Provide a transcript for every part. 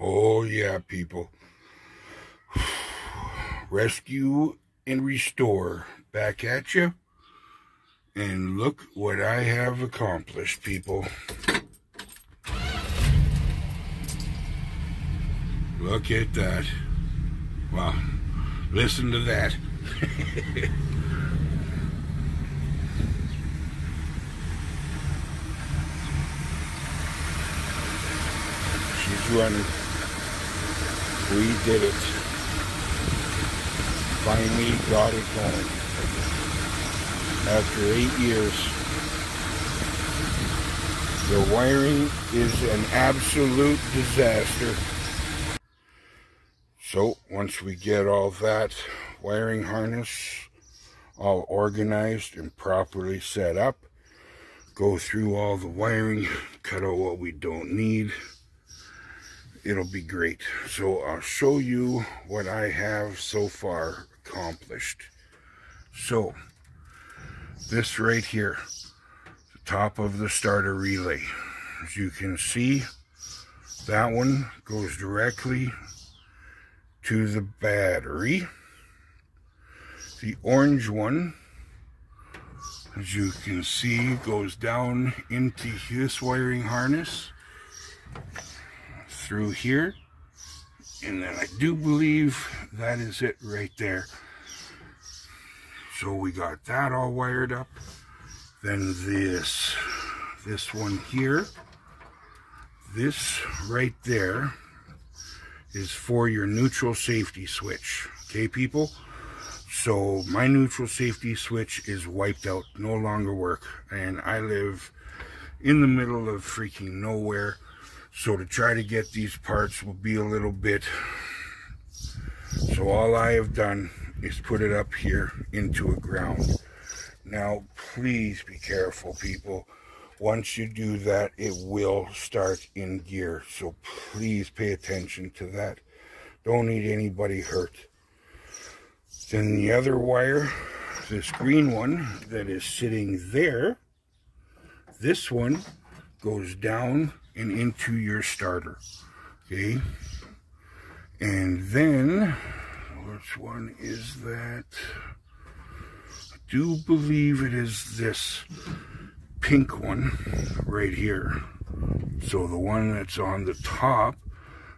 Oh, yeah, people. Rescue and restore back at you. And look what I have accomplished, people. Look at that. Wow. Listen to that. She's running. We did it. Finally got it done. After eight years. The wiring is an absolute disaster. So once we get all that wiring harness all organized and properly set up, go through all the wiring, cut out what we don't need, it'll be great. So I'll show you what I have so far accomplished. So this right here, the top of the starter relay. As you can see, that one goes directly to the battery. The orange one, as you can see, goes down into this wiring harness through here. And then I do believe that is it right there. So we got that all wired up. Then this, this one here, this right there is for your neutral safety switch. Okay, people? So my neutral safety switch is wiped out, no longer work. And I live in the middle of freaking nowhere. So to try to get these parts will be a little bit. So all I have done is put it up here into a ground. Now, please be careful, people once you do that, it will start in gear. So please pay attention to that. Don't need anybody hurt. Then the other wire, this green one that is sitting there, this one goes down and into your starter. Okay. And then, which one is that? I do believe it is this pink one right here. So the one that's on the top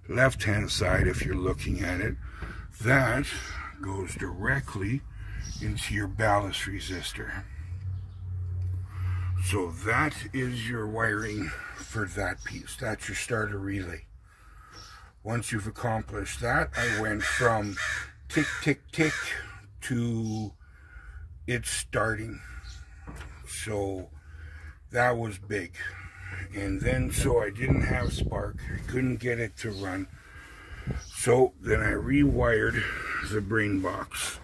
left hand side, if you're looking at it, that goes directly into your ballast resistor. So that is your wiring for that piece. That's your starter relay. Once you've accomplished that, I went from tick, tick, tick to it's starting. So that was big. And then, so I didn't have spark. I couldn't get it to run. So then I rewired the brain box.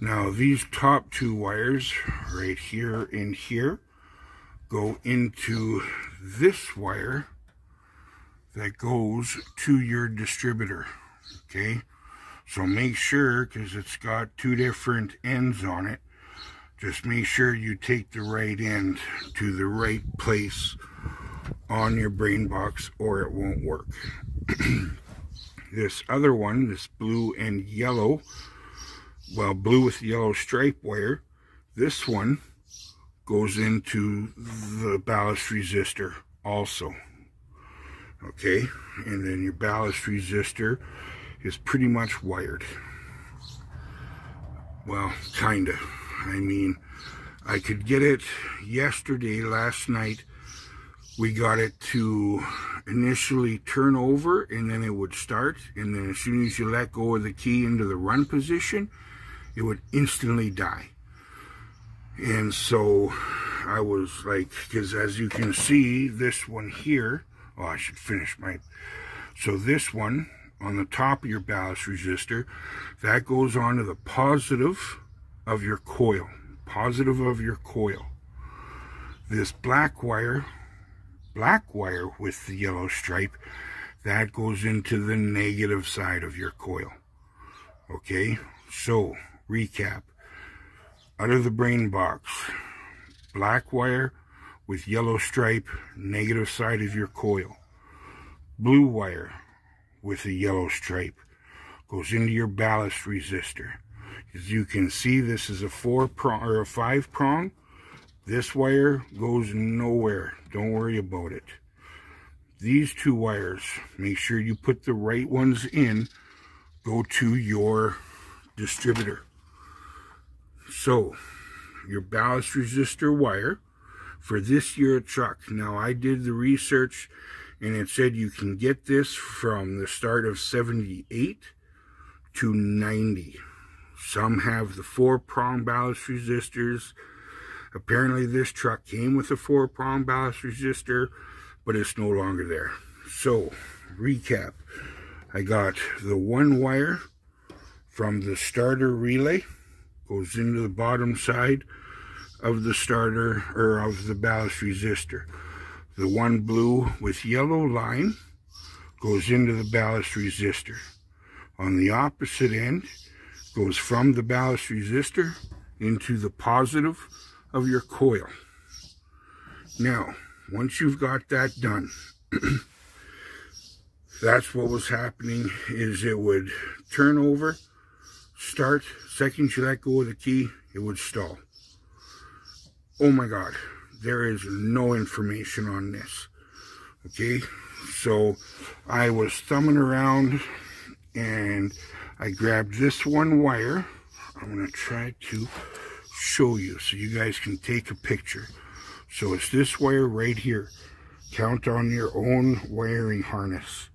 Now these top two wires right here and here go into this wire that goes to your distributor. Okay. So make sure, because it's got two different ends on it, just make sure you take the right end to the right place on your brain box or it won't work. this other one, this blue and yellow, well, blue with yellow stripe wire, this one goes into the ballast resistor also. Okay, and then your ballast resistor is pretty much wired. Well, kinda. I mean, I could get it yesterday, last night. We got it to initially turn over and then it would start. And then as soon as you let go of the key into the run position, it would instantly die. And so I was like, because as you can see, this one here, oh, I should finish my, so this one on the top of your ballast resistor, that goes on to the positive of your coil positive of your coil. This black wire, black wire with the yellow stripe, that goes into the negative side of your coil. Okay, so recap. Out of the brain box, black wire with yellow stripe, negative side of your coil. Blue wire with a yellow stripe goes into your ballast resistor. As you can see, this is a four prong or a five prong. This wire goes nowhere. Don't worry about it. These two wires, make sure you put the right ones in, go to your distributor. So, your ballast resistor wire for this year truck. Now, I did the research and it said you can get this from the start of 78 to 90. Some have the four-prong ballast resistors. Apparently this truck came with a four-prong ballast resistor, but it's no longer there. So, recap. I got the one wire from the starter relay, goes into the bottom side of the starter, or of the ballast resistor. The one blue with yellow line goes into the ballast resistor. On the opposite end, goes from the ballast resistor into the positive of your coil. Now, once you've got that done, that's what was happening is it would turn over, start, second you let go of the key, it would stall. Oh my God, there is no information on this. Okay, so I was thumbing around and I grabbed this one wire. I'm going to try to show you so you guys can take a picture. So it's this wire right here. Count on your own wiring harness.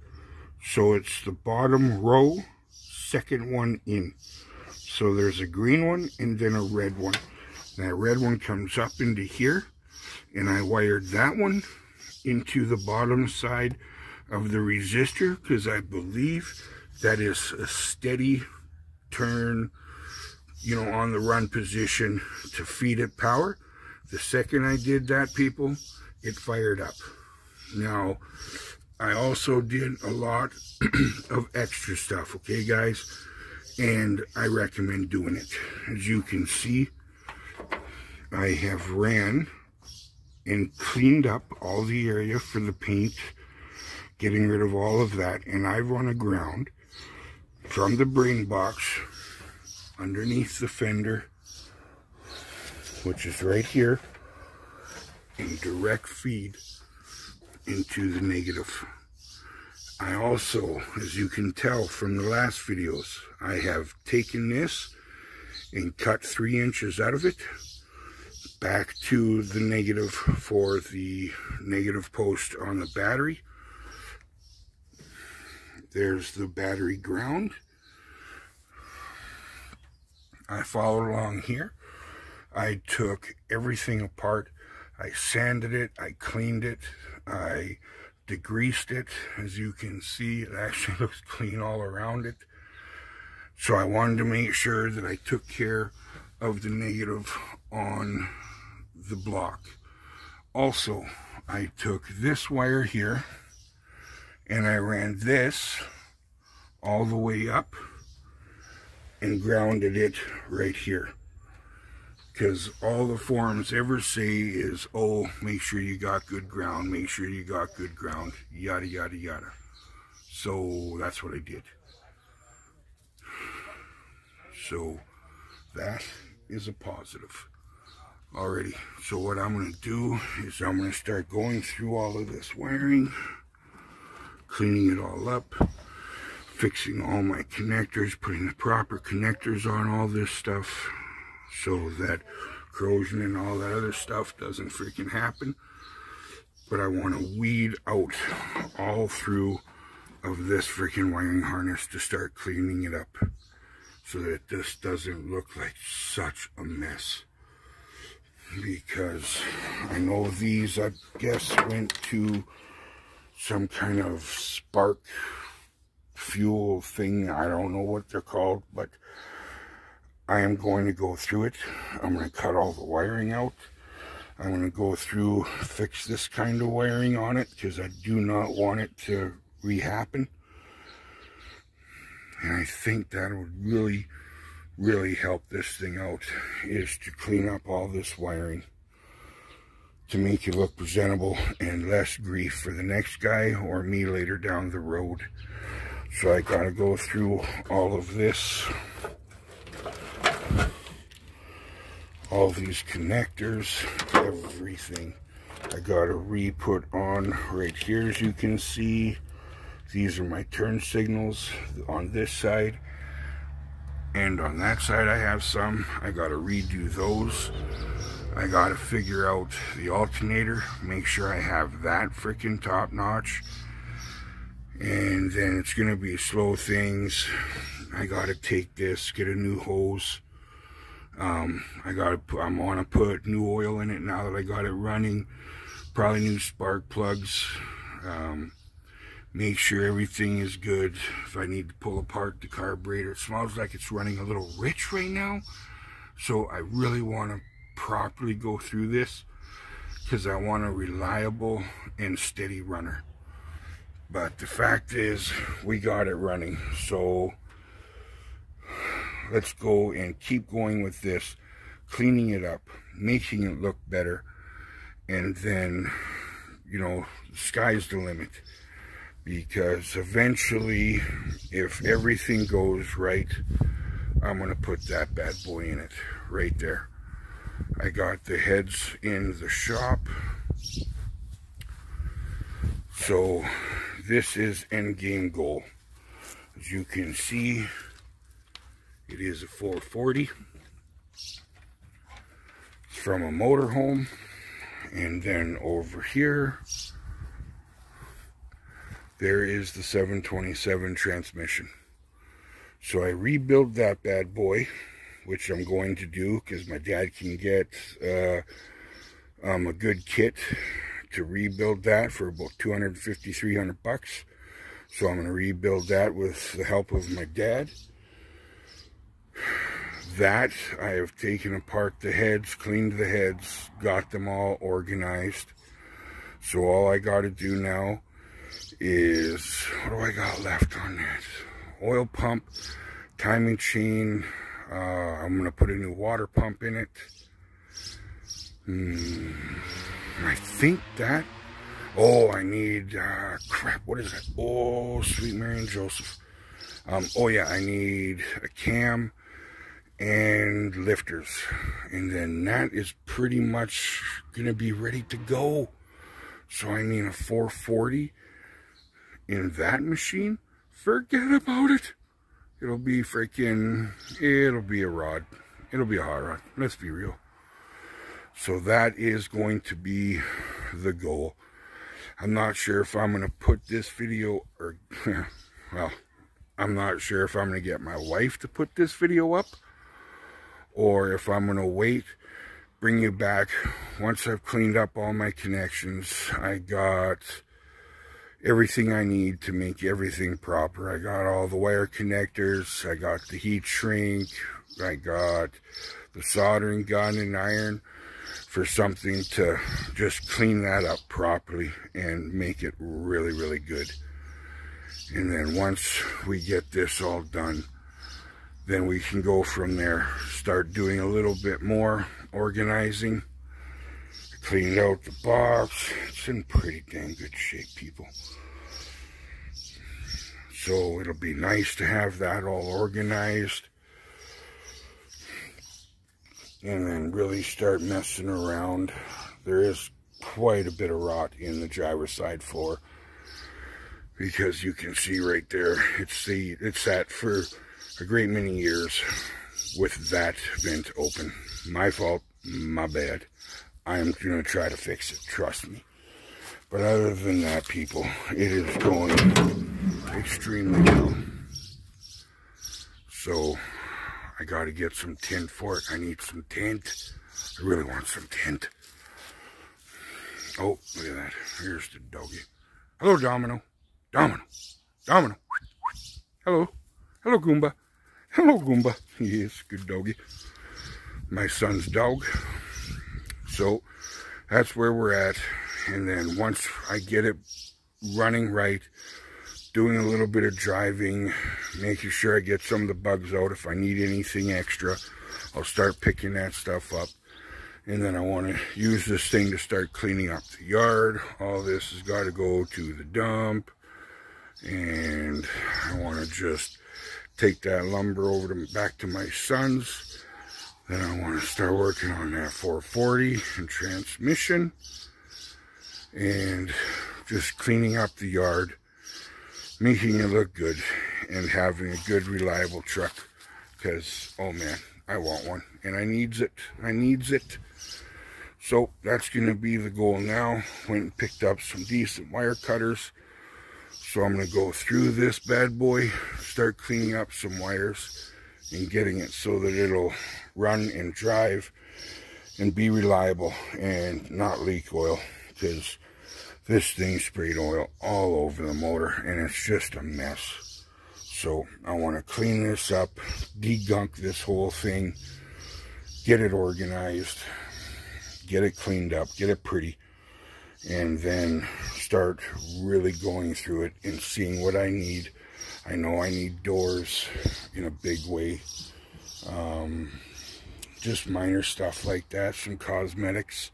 So it's the bottom row, second one in. So there's a green one and then a red one. That red one comes up into here and I wired that one into the bottom side of the resistor because I believe that is a steady turn, you know, on the run position to feed it power. The second I did that, people, it fired up. Now, I also did a lot of extra stuff, okay, guys? And I recommend doing it. As you can see, I have ran and cleaned up all the area for the paint, getting rid of all of that. And I've run a ground from the brain box underneath the fender, which is right here, in direct feed into the negative. I also, as you can tell from the last videos, I have taken this and cut three inches out of it back to the negative for the negative post on the battery. There's the battery ground. I followed along here. I took everything apart. I sanded it. I cleaned it. I degreased it. As you can see, it actually looks clean all around it. So I wanted to make sure that I took care of the negative on the block. Also, I took this wire here and I ran this all the way up and grounded it right here. Because all the forums ever say is, oh, make sure you got good ground, make sure you got good ground, yada, yada, yada. So that's what I did. So that is a positive. Alrighty, so what I'm going to do is I'm going to start going through all of this wiring, cleaning it all up, fixing all my connectors, putting the proper connectors on all this stuff so that corrosion and all that other stuff doesn't freaking happen. But I want to weed out all through of this freaking wiring harness to start cleaning it up so that this doesn't look like such a mess because I know these, I guess, went to some kind of spark fuel thing. I don't know what they're called, but I am going to go through it. I'm going to cut all the wiring out. I'm going to go through, fix this kind of wiring on it because I do not want it to rehappen. And I think that would really really help this thing out is to clean up all this wiring to make it look presentable and less grief for the next guy or me later down the road. So I gotta go through all of this. All these connectors, everything. I got to re-put on right here as you can see. These are my turn signals on this side. And on that side I have some. I got to redo those. I got to figure out the alternator. Make sure I have that freaking top notch. And then it's going to be slow things. I got to take this, get a new hose. Um, I got to, I'm to put new oil in it now that I got it running probably new spark plugs. Um, make sure everything is good. If I need to pull apart the carburetor, it smells like it's running a little rich right now. So I really want to properly go through this because I want a reliable and steady runner. But the fact is, we got it running. So let's go and keep going with this, cleaning it up, making it look better and then you know sky's the limit. Because eventually if everything goes right I'm gonna put that bad boy in it right there. I got the heads in the shop. So this is end game goal. As you can see it is a 440 from a motorhome. And then over here there is the 727 transmission. So I rebuild that bad boy which I'm going to do because my dad can get uh, um, a good kit to rebuild that for about 250 300 bucks. So I'm going to rebuild that with the help of my dad that, I have taken apart the heads, cleaned the heads, got them all organized. So all I got to do now is, what do I got left on that? Oil pump, timing chain. Uh, I'm going to put a new water pump in it. Hmm, I think that, oh, I need, uh, crap, what is that? Oh, sweet Mary and Joseph. Um, oh yeah, I need a cam, and lifters. And then that is pretty much going to be ready to go. So I mean a 440 in that machine, forget about it. It'll be freaking, it'll be a rod. It'll be a hot rod. Let's be real. So that is going to be the goal. I'm not sure if I'm going to put this video, or, well, I'm not sure if I'm going to get my wife to put this video up or if I'm going to wait, bring you back once I've cleaned up all my connections. I got everything I need to make everything proper. I got all the wire connectors. I got the heat shrink. I got the soldering gun and iron for something to just clean that up properly and make it really, really good. And then once we get this all done, then we can go from there. Start doing a little bit more organizing cleaned out the box. It's in pretty damn good shape people. So it'll be nice to have that all organized and then really start messing around. There is quite a bit of rot in the driver side floor because you can see right there it's the it's that for a great many years with that vent open. My fault, my bad. I am going to try to fix it, trust me. But other than that, people, it is going extremely well. So, I got to get some tint for it. I need some tint. I really want some tint. Oh, look at that. Here's the doggy. Hello, Domino. Domino. Domino. Hello. Hello, Goomba. Hello, Goomba. Yes, good doggy. My son's dog. So, that's where we're at. And then once I get it running right, doing a little bit of driving, making sure I get some of the bugs out. If I need anything extra, I'll start picking that stuff up. And then I want to use this thing to start cleaning up the yard. All this has got to go to the dump. And I I want to just take that lumber over to back to my son's. Then I want to start working on that 440 and transmission. And just cleaning up the yard, making it look good, and having a good, reliable truck. Because, oh man, I want one. And I needs it. I needs it. So that's going to be the goal now. Went and picked up some decent wire cutters. So I'm going to go through this bad boy, start cleaning up some wires and getting it so that it'll run and drive and be reliable and not leak oil because this thing sprayed oil all over the motor and it's just a mess. So I want to clean this up, degunk this whole thing, get it organized, get it cleaned up, get it pretty, and then start really going through it and seeing what I need. I know I need doors in a big way. Um, just minor stuff like that, some cosmetics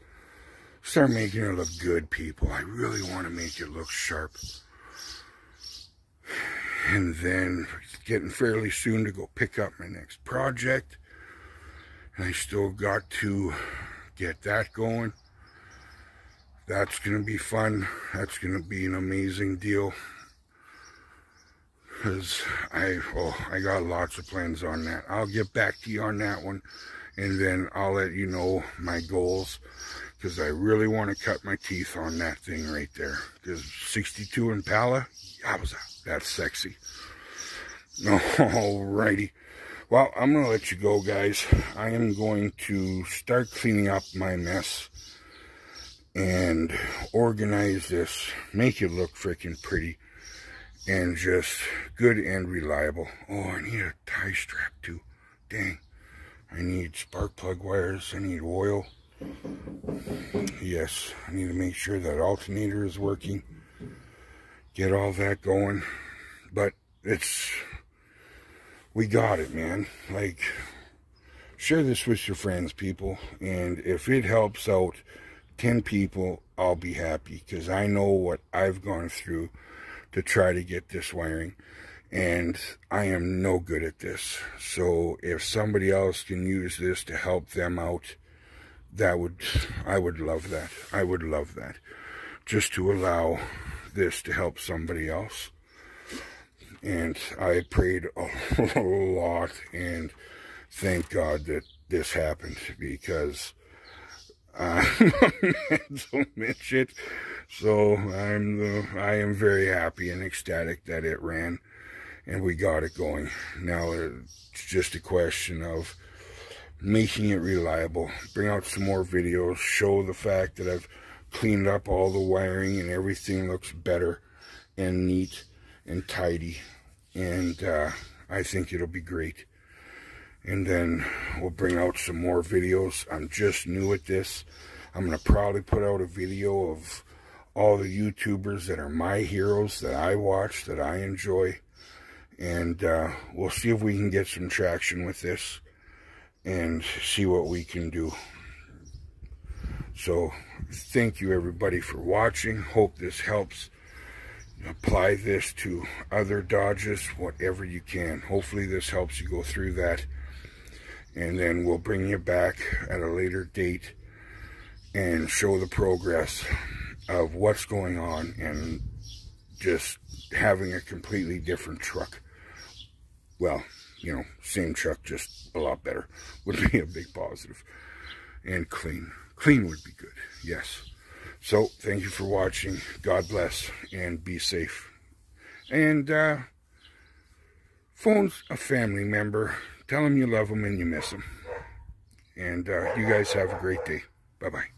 start making it look good, people. I really want to make it look sharp. And then getting fairly soon to go pick up my next project. And I still got to get that going. That's going to be fun. That's going to be an amazing deal. Because I, oh, I got lots of plans on that. I'll get back to you on that one. And then I'll let you know my goals because I really want to cut my teeth on that thing right there. Because 62 Impala, yowza, that's sexy. Alrighty. Well, I'm going to let you go, guys. I am going to start cleaning up my mess and organize this, make it look freaking pretty and just good and reliable. Oh, I need a tie strap too. Dang. I need spark plug wires. I need oil. Yes, I need to make sure that alternator is working. Get all that going. But it's, we got it, man. Like, share this with your friends, people. And if it helps out 10 people, I'll be happy. Because I know what I've gone through to try to get this wiring and I am no good at this. So if somebody else can use this to help them out, that would, I would love that. I would love that. Just to allow this to help somebody else. And I prayed a lot and thank God that this happened because Mental midget. So I'm the, I am very happy and ecstatic that it ran and we got it going. Now it's just a question of making it reliable. Bring out some more videos, show the fact that I've cleaned up all the wiring and everything looks better and neat and tidy. And uh, I think it'll be great. And then we'll bring out some more videos. I'm just new at this. I'm going to probably put out a video of all the YouTubers that are my heroes that I watch, that I enjoy and uh, we'll see if we can get some traction with this and see what we can do. So thank you everybody for watching. Hope this helps. Apply this to other Dodges, whatever you can. Hopefully this helps you go through that. And then we'll bring you back at a later date and show the progress of what's going on and just having a completely different truck well, you know, same truck, just a lot better, would be a big positive. And clean. Clean would be good, yes. So, thank you for watching. God bless, and be safe. And, uh, phone's a family member. Tell them you love them and you miss them. And uh, you guys have a great day. Bye-bye.